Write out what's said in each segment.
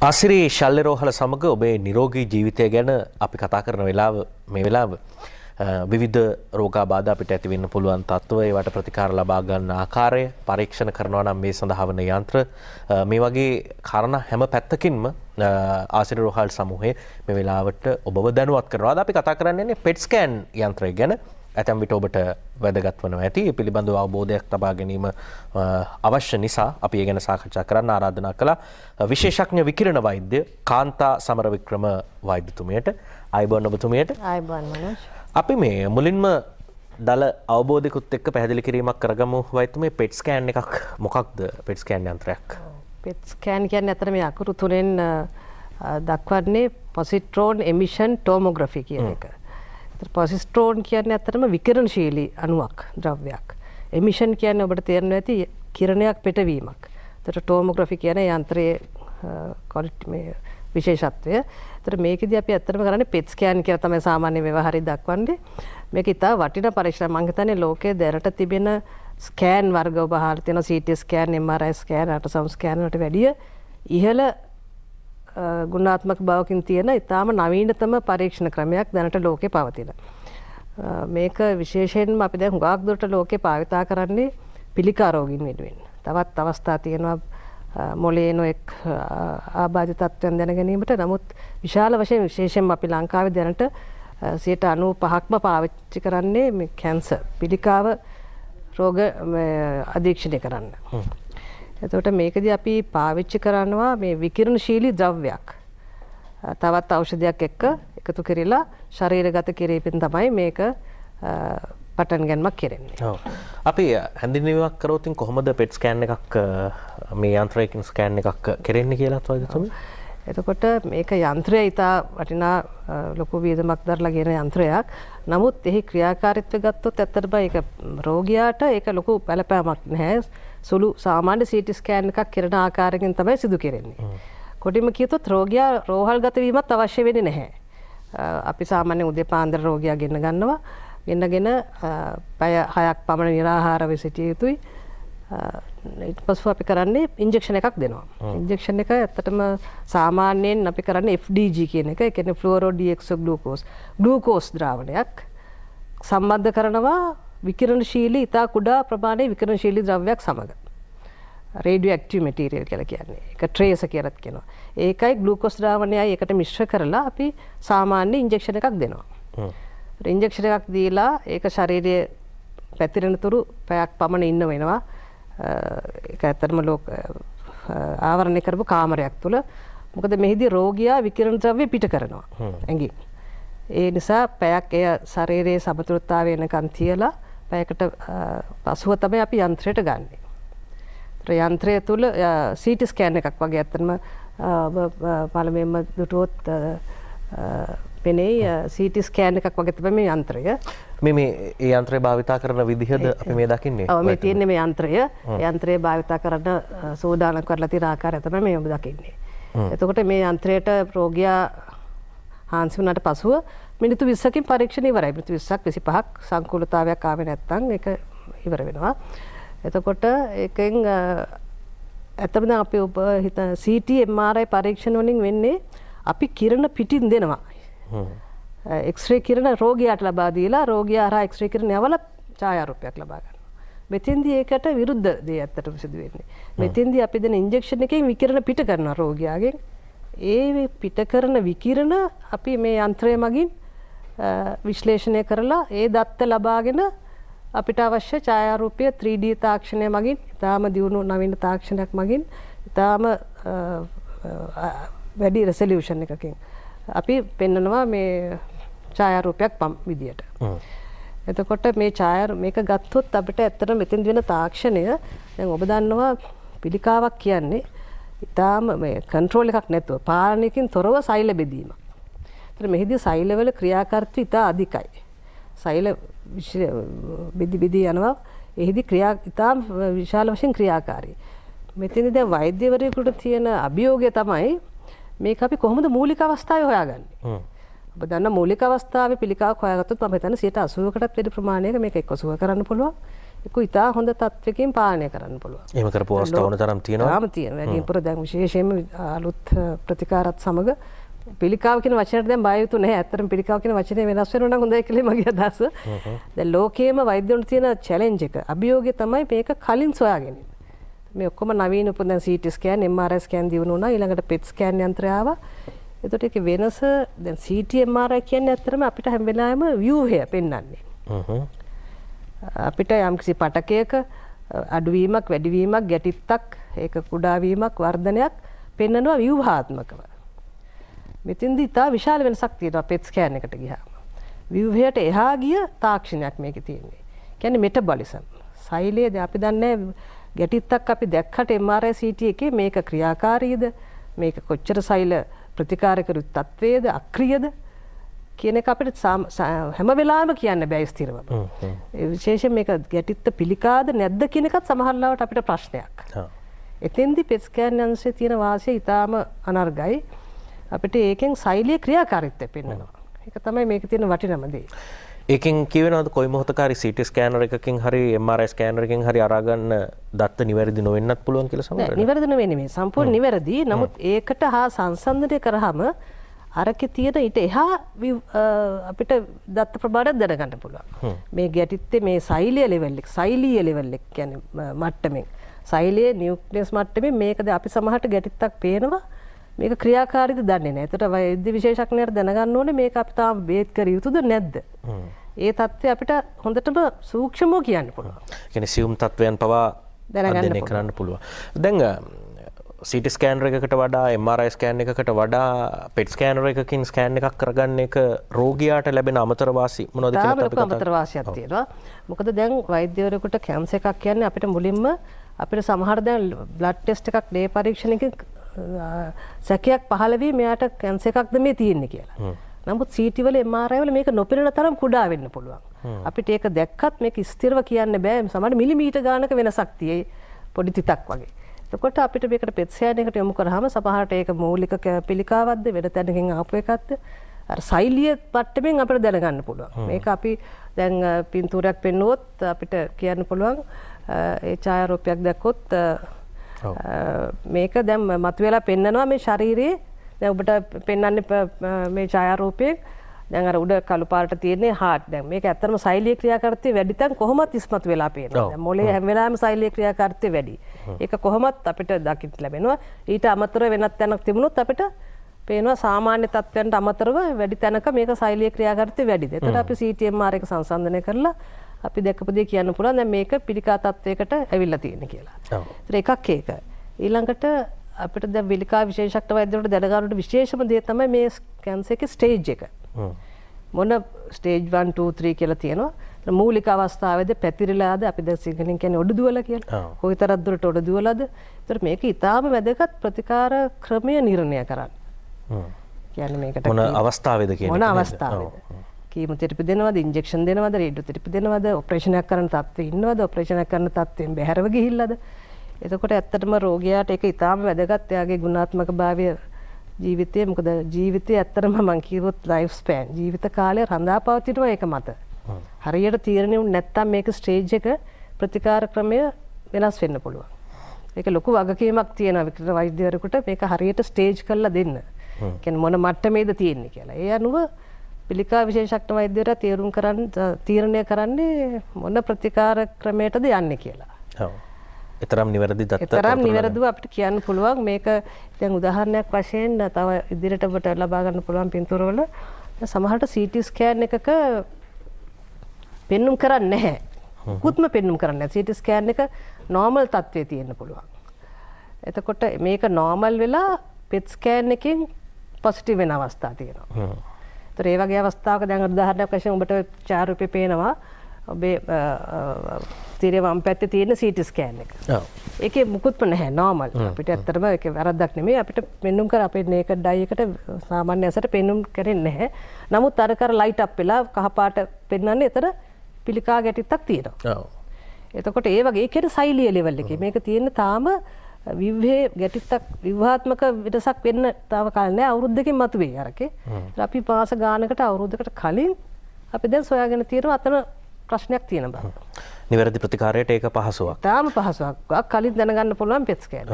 ආසිරී ශල්ලරෝහල සමඟ ඔබේ නිරෝගී ජීවිතය ගැන අපි කතා කරන වෙලාව මේ වෙලාව විවිධ රෝගාබාධ අපිට ඇතිවෙන්න පුළුවන් තත්ත්ව ඒවට ප්‍රතිකාර ලබා ගන්න ආකාරය පරීක්ෂණ කරනවා නම් මේ සඳහා වන යන්ත්‍ර මේ වගේ කාරණ හැම පැත්තකින්ම ආසිරි රෝහල් සමූහයේ මේ වෙලාවට ඔබව දැනුවත් කරනවා. අපි කතා කරන්නේ පෙට් ස්කෑන් යන්ත්‍රය ගැන. ඇතැම් විට ඔබට වැදගත් වන ඇති පිළිබඳව අවබෝධයක් තබා ගැනීම අවශ්‍ය නිසා අපි ගැන සාකච්ඡා කරන්න ආරාධනා කළා. විශේෂඥ විකිරණ වෛද්‍ය කාන්තා සමර වික්‍රම වෛද්‍යතුමියට අයිබෝන් ඔබතුමියට. අපි මේ මුලින්ම දල අවබෝධකුත් එක්ක පැහැදිලි කිරීමක් කරගමු. වෛතුමේ පෙට් ස්කෑන් එකක් මොකක්ද? පෙට් ස්කෑන් යන්ත්‍රයක්. පෙට් ස්කෑන් කියන්න ඇතර මේ අකුරු තුනෙන් දක්වන්නේ පොසිට්‍රෝන් එමිෂන් ටෝමෝග්‍රෆි කියන එක. පොසිස්ට්‍රෝන් කියන්න ඇතරම විකරණශීලී අනුවක් ද්‍රව්‍යයක්. එමිෂන් කියන්න ඔබට තේරණ ඇති කිරණයක් පෙටවීමක්. තට ටෝමෝග්‍රෆි කියන යන්ත්‍රයේ කොලිට් විශේෂත්වය තර මේකද අප ඇත්තරම කරන පෙත්ස්කෑන් කියර තම සාමාන්‍ය ව්‍යවහරි දක්වන්නේ මේක ඉතා වටින පරිශ්න මංගතනය ලෝකයේ දැරට තිබෙන ස්කෑන් වර්ග බහල්තින සිට ස්කෑන් එමරයි ස්කෑන් අට සංස්කෑනට වැඩිය ඉහල ගුණාත්මක බවකින් තියෙන ඉතාම නවීනතම පරීක්ෂණ ක්‍රමයක් දැනට ලෝකෙ පවතින. මේක විශේෂයෙන්ම අපි දැන් හුඟක් දුරට ලෝකෙ භාවිතා කරන්නේ පිළිකාරෝගින් වෙනුවෙන්. තවත් අවස්ථා තියෙනවා මොලේ නොෙක් ආබාධ තත්ත්වයන් දැන ගැනීමට නමුත් විශාල වශයෙන් විශේෂයෙන් අපි ලංකාවේ දැනට සියට අනු පහක්ම පාවිච්චි කරන්නේ කැන්ස පිළිකාව රෝග අධීක්ෂණය කරන්න. එතකොට මේකද අපි පාවිච්චි කරනවා මේ විකිරණ ශීලී ද්‍රව්‍යයක්. තවත් ඖෂධයක් එක්ක එකතු කිරිලා ශරීරගත කිරීපෙන් තමයි මේක පටන් ගැන්මක් කෙරෙන්නේ. අපි හැඳින්වීමක් කරෝතින් කොහොමද පෙට් ස්කෑන් එකක් මේ යන්ත්‍රයකින් ස්කෑන් එකක් කෙරෙන්නේ කියලාත් වදතුම. එතකොට මේක යන්ත්‍රය ඉතා වටිනා ලොකු වීදමක් දරලා ගෙන යන්ත්‍රයක්. නමුත් එහි ක්‍රියාකාරිත්ව ගත්තොත් ඇත්තට බ එක රෝගයාට ඒක ලොකු පැලපෑමක් නැහැ. සුළු සාමාන්‍ය සීටි ස්කෑන් එකක් කෙරෙන ආකාරකින් තමයි සිදු කෙරෙන්නේ. කොටිම කියතොත් රෝගයා රෝහල් ගතවීමත් අවශ්‍ය වෙන නැහැ. අපි සාමාන්‍ය උදේ පාන්දර රෝගයා ගෙන්න්න ගන්නවා. ගෙන්න්නගෙන පැය හයක් පමණ නිරාහාරව සිටිය යුතුයි ඉට පසු අපි කරන්නේ ඉන්ජෙක්ෂණ එකක් දෙනවා. ඉන්ජෙක්ෂණ එක ඇත්තටම සාමාන්‍යයෙන් අපි කරන්න FDG කියන එක එකන ෆලෝරෝඩියක්ෝ ගලූකෝස් ගලූකෝස් ද්‍රාවණයක් සම්බන්ධ කරනවා විකිරණ ශීලී ඉතා කුඩා ප්‍රමාණය විකරණ ශීලි ද්‍රව්‍යයක් සමඟ. රේඩිය ක්ටව මටීරියල් කියල කියන්නේ එක ට්‍රේස කියරත් කෙනවා. ඒකයි ගලුකොස් ද්‍රාවණයයි එකට මිශ්‍ර කරලා අපි සාමාන්‍ය ඉන්ජෙක්ෂණ එකක් දෙනවා. ඉන්ජෙක්ෂණ එකක් දීලා ඒක ශරීරය පැතිරෙන තුරු පැයක් පමණ ඉන්න වෙනවා එක ඇත්තරම ලෝක ආවරණය කරපු කාමරයක් තුළ මොකද මෙහිදි රෝගයා විකිරණ ද්‍රව්‍ය පිට කරනවා ඇඟි. ඒ නිසා පැයක් එය ශරීරයේ සමතුරත්තාව වෙනකන් තියලා පැයකට පසුව තමයි අපි යන්ත්‍රයට ගන්නේ. යන්ත්‍රය තුළ සීටි ස්කෑන් එකක් වගේ ඇත්තනම පළමෙන්ම දුටුවොත් පෙනේ සීටි ස්කෑන් එකක් වගේ තිබ මේ යන්ත්‍රය. මේ මේ යන්ත්‍රය භාවිතා කරන විදිහද අපි මේ දකින්නේ? මේ තියන්නේ මේ යන්ත්‍රය. යන්ත්‍රය භාවිතා කරන්න සෝදාන කරලා ති ආකාර ඇතම මේ ඔබ දකින්නේ. එතකොට මේ යන්ත්‍රයට රෝගයා හාන්සි වනට පසුව මිනිතු විස්සකින් පරීක්ෂණ වරයි මිතු විස්සක් විසි පහක් සංකූලතාවයක් ආව නැත්තං එක ඉවර වෙනවා. එතකොට එකෙන් ඇතමද අපි ඔබ හිත සීට එම්මාරයි පරීක්ෂණ වලින් වෙන්නේ අපි කිරණ පිටින් දෙනවා. එක්ස්්‍රේ කිරණ රෝගයාට ලබාදීලා රෝගය අර එක්ස්්‍රේ කරන යවල චායාරූපයක් ලබාගන්න. මෙතින්දි ඒකට විරුද්ධ දේ ඇත්තටම සිදුවෙන්නේ. මෙතින්දි අපි දෙන ඉන්ජෙක්ෂණ එකෙන් විකිරණ පිට කරන රෝගයාගෙන් ඒ පිට කරන විකිරණ අපි මේ යන්ත්‍රය මගින් විශ්ලේෂණය කරලා ඒ දත්ත ලබාගෙන අපිට අවශ්‍ය ඡායාරූපය 3D තාක්ෂණය මගින් ඉතාම දියුණු නවීන තාක්ෂණයක් මගින් ඉතාම වැඩි රෙසලියුෂන් එකකින් අපි පෙන්නනවා මේ ඡායාරූපයක් පම් විදියට. එතකොට මේ ඡායාර මේක ගත්තොත් අපිට ඇත්තට මෙතෙන් වෙන තාක්ෂණය දැන් ඔබ දන්නවා පිළිකාවක් කියන්නේ ඉතාම මේ කන්ට්‍රෝල් එකක් නැතුව පාලනයකින් තොරව සෛල බෙදීම. මෙහිදී සෛලවල ක්‍රියාකර්ත්ව ඉතා අධිකයි. සෛල බිදි බිදී යනවා එහිදි ක්‍රියා ඉතා විශාල වශයෙන් ක්‍රියාකාරී. මෙතිනි දැ වෛද්‍යවරයකුට තියෙන අභියෝගය තමයි මේ අපි කොහොමද මූලික අවස්ථාව හොයාගන්න. ඔබ දන්න මූලික අවස්ථාව පිළිකා හොයාගත්තුත් මම හිතන්නේ 80කටත් වැඩි ප්‍රමාණයක මේක එක්ක සුව කරන්න පුළුවන්. එක ඉතා හොඳ තත්වකින් පාලනය කරන්න පුළුව එම කර පෝස්ටවන තරම් තියෙනවා. ම තිය වැඩිපුර දැන් විශේෂයම අලුත් ප්‍රතිකාරත් සමඟ පිළිකාවකන වචන දැ බයතු නෑ ඇතරම් පිළිකාවකන වචනය වෙනස් වෙන හොඳ කළ මගේ දස ද ලෝකේම වෛද්‍යවන තියෙන චැලෙන්ජ එක අභියෝගය තමයි මේක කලින් සොයාගෙන මේ ඔක්කොම නවීන උපද සිටස්කෑන් එමරස් කෑන් දියුණුන ඊළඟට පෙට්ස්කෑන් යන්ත්‍රාව එතොට එක වෙනස දැන් සීටMR කියන්න ඇතරම අපිට හැම්වෙලාම වියහය පෙන්න්නන්නේ අපිට යම්කිසි පටකයක අඩුවීමක් වැඩිවීමක් ගැටිත්තක් ඒක කුඩාවීමක් වර්ධනයක් පෙන්නනවා විවහාත්මකව මෙතින්දි ඉතා විශාල වෙනසක් තියෙනවා පෙට් ස්කෑන් එකට ගියාම. ව්‍යුහයට එහා ගිය තාක්ෂණයක් මේක තියෙන්නේ. කියන්නේ මෙටබොලිසම්. සෛලයේද අපි දන්නේ ගැටිත්තක් අපි දැක්කට MRI CT එකේ මේක ක්‍රියාකාරීද මේක කොච්චර සෛල ප්‍රතිකාර කරු තත්වයේද අක්‍රියද කියන එක අපිට හැම වෙලාම කියන්න බෑ ස්ථිරව. විශේෂයෙන් මේක ගැටිත්ත පිළිකාද නැද්ද කියන එකත් සමහරවිට අපිට ප්‍රශ්නයක්. එතෙන්දි පෙට් ස්කෑන් අංශයේ තියෙන වාසිය ඊටාම අනර්ගයි. අපිට ඒකෙන් සෛලිය ක්‍රියාකාරිත්වය පෙන්න්නනවා එක තමයි මේක තියෙන වටිනමදේ. ඒකින් කිවෙනද කොයි මොහතකාරි සිට ස්කෑනර එකකින් හරි එමර ස්කෑනරකින් හරි අරගන්න දත්ත නිවැරදි නොවෙන්නත් පුළුවන් කියල සම නිවැරදින වෙනේ සම්පූර් නිවැරදි. නමුත් ඒකට හා සංසන්ධනය කරහම අරක තියෙන ඉට එහා අපිට දත්ත ප්‍රබාඩ දැනගන්න පුළුවන්. මේ ගැටිත්තේ මේ සයිලිය ලෙවල්ලෙක් සයිලීය ලෙවල්ලෙක් ගැන මට්ටමෙන්. සයිලයේ නිියක්නස් මට්ටමේ මේකද අපි සමහට ගැටිත්තක් පේනවා මේක ක්‍රියාකාරිද දන්නේ නෑ. එතකොට වෛද්‍ය විශේෂඥයාට දැනගන්න ඕනේ මේක අපි තාම බේත් කර යුතුද නැද්ද? ඒ தත්ත්වය අපිට හොඳටම සූක්ෂමව කියන්න පුළුවන්. කියන්නේ සියුම් තත්වයන් පවා දැනගන්න කරන්න පුළුවන්. දැන් සිට ස්කෑනර එකකට වඩා එමරයි ස්කෑන් එකකට වඩා පෙට් ස්කෑනර එකකින් ස්කෑන් එකක් කරගන්න එක රෝගයාට ලැබෙන අමතරවාසි මොනද අමතරවාසියක් තියෙනවා මොකද දැන් වෛද්‍යවරකුට කැන්ස එකක් කියන්නේ අපිට මුලින්ම අපිට සමහර දැන් බ්ලඩ් ටෙස්ට් එකක් ඩේ පරීක්ෂණයකින් සැකයක් පහලවී මෙයාට කැන්ස එකක්ද මේ තියෙන්නේ කියලා. නමුත් සීටිවල එමාරයවල මේක නොපෙනෙන තරම් කුඩා වෙන්න පුළුවන්. අපිට ඒක දැක්කත් මේක ස්ථිරව කියන්න බෑ සමහර මිලිමීටර් ගානක වෙනසක් තියෙයි පොඩි තිතක් වගේ. එතකොට අපිට මේකට එකට යොමු කරාම සමහරට ඒක මූලික පිළිකාවක්ද වෙන තැනකින් ආපු එකක්ද සෛලිය පට්ටමෙන් අපිට දැනගන්න පුළුවන්. මේක අපි දැන් පින්තූරයක් පෙන්නුවොත් අපිට කියන්න පුළුවන් ඒ ඡායාරූපයක් දැක්කොත් මේක දැම් මතුවෙලා පෙන්න්නනවා මේ ශරීරයේ. දැ ඔබට පෙන්න්න මේ ඡායාරූපයෙන්. දැඟර උඩ කළුපාට තියන්නේ හාට දැ මේ ඇතරම සයිලිය ක්‍රියාකරතය වැඩිතන් කොහොමත් ඉස්මත් වෙලා පේන මොලේ හැමවෙලාම සයිලිය ක්‍රියාකර්තය වැඩි. ඒක කොහොමත් අපිට දකිට ලැබෙනවා. ඊට අමතර වෙනත් තැනක් තිබුණුත් අපිට පේනවා සාමාන්‍ය තත්වයන්ට අමතරව වැඩි තැනක මේක සයිලිය ක්‍රියාකර්තය වැඩි එතට අපි සීටම් මාරක සංසන්ධනය කරලා අපි දැකපදේ කියන්න පුළන් දැ මේක පිළිකා තත්වයකට ඇවිල්ල තියෙන කියලා. එකක් ඒක. ඊළඟට අපිට ද විලිකා විශේෂක්ට වෛදරට දැනගන්නට විශේෂම දේ තමයි මේ කැන්ස එක ස්ටේජ් එක. මොන ස්ටේජ් වන් 2 කියල තියෙනවා මූලික අවස්ථාවද පැතිරලාද අපි ද සිංහලින් කියන ඔඩ දුවල කිය හොයි තරත්දුරට ඔඩ දුවලද තර මේක ඉතාම වැදගත් ප්‍රතිකාර ක්‍රමය නිර්ණය කරන්න. කියන මේකට මොන අවස්ථාවද මොන අවස්ථාව. කීම තිරිපි දෙනවද? ඉන්ජෙක්ෂන් දෙනවද? රේඩු තිරිපි දෙනවද ඔපරේෂණයක් කරන තත්ත්වය ඉන්නවද? ඔපරේෂණයක් කරන තත්ත්වයෙන් බැහැරව ගිහිල්ලාද? එතකොට ඇත්තටම රෝගයාට ඒක ඉතාම වැදගත්. එයාගේ ගුණාත්මක භාවය ජීවිතය මොකද ජීවිතය ඇත්තරම මං කිව්වොත් ලයිෆ් ස්පෑන් ජීවිත කාලය රඳා පවතිනවා ඒක මත. හරියට තීරණය වුනේ නැත්තම් මේක ස්ටේජ් එක ප්‍රතිකාර ක්‍රමය වෙනස් වෙන්න පුළුවන්. ඒක ලොකු වගකීමක් තියෙනවා වික්‍ර වෛද්‍යවරයෙකුට. මේක හරියට ස්ටේජ් කරලා දෙන්න. කියන්නේ මොන මට්ටමේද තියෙන්නේ කියලා. ඒ අනුව පිළිකා විශේෂක්න වෛද්‍යවර තේරුම් කරන්න තීරණය කරන්නේ මොන ප්‍රතිකාර ක්‍රමයටද යන්න කියලා. එතරම් නිවැරදි තරම් නිවැරදුව අපට කියන්න පුළුවන් මේක දැන් උදාහරණයක් වශයෙන් තව ඉදිරිටට ලබාගන්න පුළුවන් පින්තුරවල සමහට සීටිස්කෑන් එකක පෙන්නුම් කරන්න නැහැ. කුත්ම පෙන්නුම් කරන්න සිටිස්කෑන් එක නෝමල් තත්ත්වය තියෙන්න්න පුළුවන්. එතකොට මේක නෝමල් වෙලා පෙත්ස්කෑන් එකින් පොසිටි වෙන අවස්ථා තියෙනවා. ඒ වගේ අවස්ථාවක දැන් උදාහරණයක් වශයෙන් ඔබට චාරුපේ පේනවා ඔබේ තිරේ වම් පැත්තේ තියෙන CT ස්කෑන් එක. ඔව්. ඒකේ මුකුත්ම නැහැ නෝමල්. අපිට ඇත්තටම ඒක වැරද්දක් නෙමෙයි. අපිට පෙන්눔 කර අපේ නේකඩ් ඩයි එකට සාමාන්‍ය ඇසට පෙන්눔 කරන්නේ නැහැ. නමුත් අර කර ලයිට් අප් වෙලා කහපාට පෙන්වන්නේ එතන පිළිකා ගැටිත්තක් තියෙනවා. ඔව්. එතකොට ඒ වගේ ඒකේ සෛලිය ලෙවල් එකේ මේක තියෙන තාම විවහේ ගැටිත්තක් විවාත්මක විටසක් වෙන්න තාව කලනෑ අවුරුද්ධකින් මතුවේ අරකේ අපි පාස ගානකට අවුරුද්ධකට කලින් අපි දැන් සොයාගෙන තියෙන අතන ප්‍රශ්නයක් තියෙන බව. නිවැරදි ප්‍රතිකාරයට ඒක පහසුවක්. තාම පහසුවක් කලින් දැනගන්න පුළුවන් පෙත්ස්කෑන.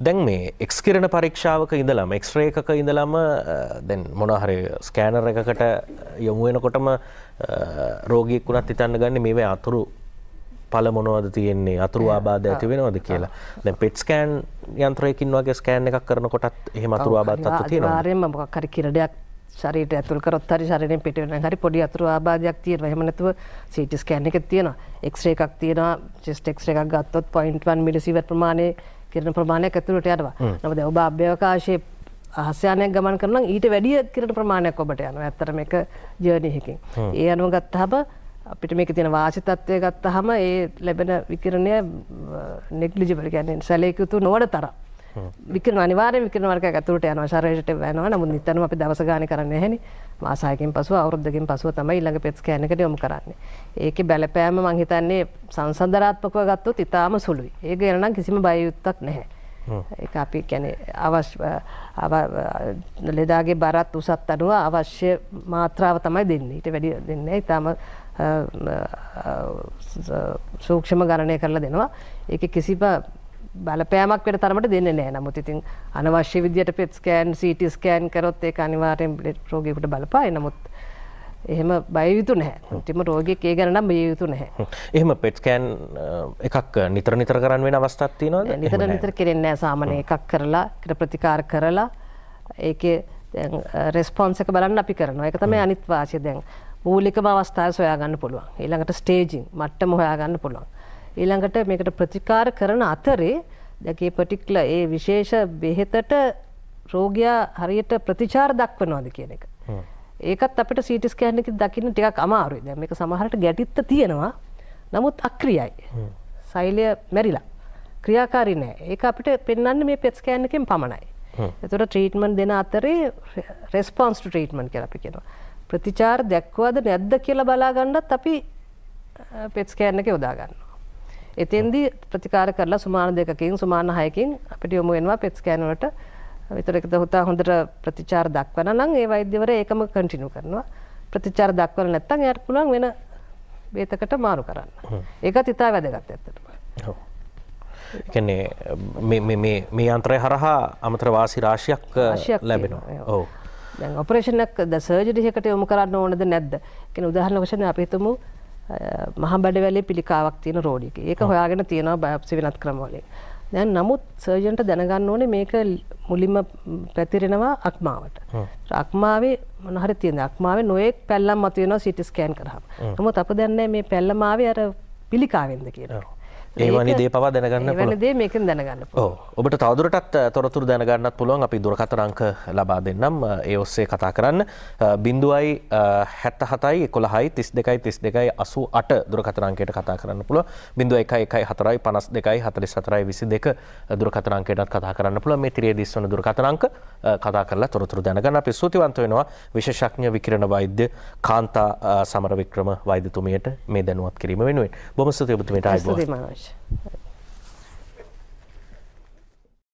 දැන් මේ එක්ස්කිරණ පරීක්ෂාවක ඉඳලම එක්ස්රේ එකක ඉඳලම දැන් මොනහරි ස්කෑනර් එකකට යොමුවෙනකොටම රෝගියෙක් වුණත් හිතන්න ගන්න මේවේ අතුරු පල මොනවද තියෙන්නේ අතුරු ආබාධ ඇති වෙනවද කියලා දැන් පෙට් ස්කෑන් යන්ත්‍රයකින් වගේ ස්කෑන් එකක් කරනකොටත් එහෙම අතුරු ආබාධ තත්ත්ව තියෙනවා. ආරයෙන්ම මොකක් හරි කිරඩයක් ශරීරයට ඇතුල් කරොත් හරි ශරීරයෙන් පිට වෙන හරි පොඩි අතුරු ආබාධයක් තියෙනවා. එහෙම නැතුව CT ස්කෑන් එකක් තියෙනවා. එක්ස්රේ එකක් තියෙනවා. චෙස්ට් එක්ස්රේ එකක් ගත්තොත් 0.1 මිලිසිවර් ප්‍රමාණයේ කිරණ ප්‍රමාණයක් ඇතුළට යනවා. නමුත් ඔබ අභ්‍යවකාශයේ අහස්යානයක් ගමන් කරනම් ඊට වැඩිය කිරණ ප්‍රමාණයක් ඔබට යනවා. ඇත්තට මේක ජර්නි එකකින්. ඒ අනුව ගත්තාම අපිට මේක තියෙන වාසි තත්ත්වය ගත්තාම ඒ ලැබෙන විකිරණය නෙග්ලිජිබල් කියන්නේ සැලකිය යුතු නොවන තරම්. විකරන අනිවාර්යෙන් විකරන වර්ගයක් ඇතුළට යනවා ශරීරයට වෙනවා නමුත් නිතරම අපි දවස ගානේ කරන්නේ නැහෙනි මාස 6කින් පසුව අවුරුද්දකින් පසුව තමයි ඊළඟ පෙට් ස්කෑන් එකට යොමු කරන්නේ. ඒකේ බලපෑම මම හිතන්නේ සංසන්දනාත්මකව ගත්තොත් ඉතාම සුළුයි. ඒක ගැන නම් කිසිම බය යුත්තක් නැහැ. ඒක අපි අවශ්‍ය ලෙඩාගේ බරත් උසත් අනුව අවශ්‍ය මාත්‍රාව තමයි දෙන්නේ. ඊට වැඩි දෙන්නේ ඉතාම සූක්ෂම ගණනය කරලා දෙනවා. ඒක කිසිම බලපෑමක් වෙන තරමට දෙන්නේ නැහැ. නමුත් ඉතින් අනවශ්‍ය විදියට පෙට් ස්කෑන්, CT ස්කෑන් කරොත් ඒක අනිවාර්යෙන් රෝගියෙකුට බලපායි. නමුත් එහෙම බය යුතු නැහැ. අන්තිම රෝගියෙක් ඒ ගැන නම් බය යුතු නැහැ. එහෙම පෙට් ස්කෑන් එකක් නිතර නිතර කරන්න වෙන අවස්ථාවක් තියෙනවද? නිතර නිතර කෙරෙන්නේ නැහැ. සාමාන්‍ය එකක් කරලා, ප්‍රතිකාර කරලා ඒකේ දැන් රෙස්පොන්ස් එක බලන්න අපි කරනවා. ඒක තමයි අනිත් වාසිය දැන්. මූලිකම අවස්ථාව සොයාගන්න පුළුවන්. ඊළඟට ස්ටේජින් මට්ටම හොයාගන්න පුළුවන්. ඊළඟට මේකට ප්‍රතිකාර කරන අතරේ දැකේ පටික්ල ඒ විශේෂ බෙහෙතට රෝගයා හරියට ප්‍රතිචාර දක්වනවාද කියන එක. ඒකත් අපිට සීටි ස්කෑන් එකකින් දකින්න ටිකක් අමාරුයි. දැන් මේක සමහරට ගැටිත්ත තියෙනවා. නමුත් අක්‍රියයි. සෛලය මැරිලා. ක්‍රියාකාරී නැහැ. ඒක අපිට පෙන්වන්නේ මේ පෙට් ස්කෑන් එකෙන් පමණයි. එතකොට ට්‍රීට්මන්ට් දෙන අතරේ රෙස්පොන්ස් ටු ට්‍රීට්මන්ට් කියලා අපි කියනවා. ප්‍රතිචාර දැක්වද නැද්ද කියලා බලා ගන්නත් අපි පෙට් ස්කෑන් එක යොදා ගන්නවා. එතෙන්දී ප්‍රතිකාර කරලා සුමාන දෙකකින් සුමාන හයකින් අපිට යොමු වෙනවා පෙට් ස්කෑන් වලට විතරකද හොතා හොඳට ප්‍රතිචාර දක්වන නම් ඒ වෛද්‍යවර ඒකම කන්ටිනියු කරනවා ප්‍රතිචාර දක්වල නැත්නම් එයාට පුළුවන් වෙන බේතකට මාරු කරන්න. ඒකත් ඉතා වැදගත් ඇත්තටම. කියන්නේ මේ යන්ත්‍රය හරහා අමතර වාසි රාශියක් ලැබෙනවා. ඔව්. දැන් ඔපරේෂන් එකක් ද සර්ජරි එකකට යොමු කරන්න ඕනද නැද්ද? කියන උදාහරණ වශයෙන් අපි හිතමු මහ බඩවැලේ පිළිකාවක් තියෙන රෝඩියක. ඒක හොයාගෙන තියෙනවා බයොප්සි වෙනත් ක්‍රමවලින්. දැන් නමුත් සර්ජන්ට දැනගන්න ඕනේ මේක මුලින්ම පැතිරෙනවා අක්මාවට. අක්මාවේ මොනහරි තියෙන අක්මාවේ නොයෙක් පැල්ලම් මතුවෙනවා සිටි ස්කෑන් කරාම. නමුත් අප දන්නේ මේ පැල්ලම ආවේ අර පිළිකාවෙන්ද කියලා. ඒවනි දේ පවා දැනගන්න වෙන දේ මේකෙන් දැනගන්න ඔබට තවදුරටත් තොරතුර දැනගන්නත් පුළුවන් අපි දුරකතරංක ලබා දෙන්නම්. ඒ ඔස්සේ කතා කරන්න. බින්දුවයි හැත්ත හතයි එකොළහයි තිස් දෙකයි තිස් දෙකයි අසු අට දුරකතරංකයට කතා කරන්න පුළුව බිඳුව එකයි එකයි හතරයි පනස් දෙකයි හතලි සතරයි විසි දෙක දුරකතරංකයටත් කතා කරන්න පුළුව මේ තිරේ දිස්වන දුරකතරංක කතා කරලා තොරතුර දැනගන්න. අපි සූතිවන්ත වෙනවා විශේෂඥ විකිරණ වෛද්‍ය කාන්තා සමර වික්‍රම වෛද්‍යතුමියට මේ දැනුවත් කිරීම වෙනුවෙන්. බොම ස්තුතියි right